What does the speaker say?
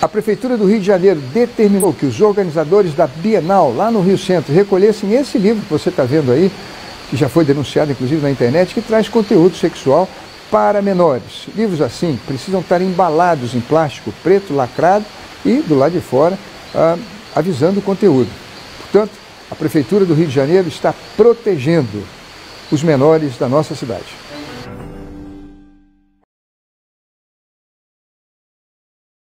A Prefeitura do Rio de Janeiro determinou que os organizadores da Bienal, lá no Rio Centro, recolhessem esse livro que você está vendo aí, que já foi denunciado inclusive na internet, que traz conteúdo sexual para menores. Livros assim precisam estar embalados em plástico preto lacrado e, do lado de fora, ah, avisando o conteúdo. Portanto, a Prefeitura do Rio de Janeiro está protegendo os menores da nossa cidade.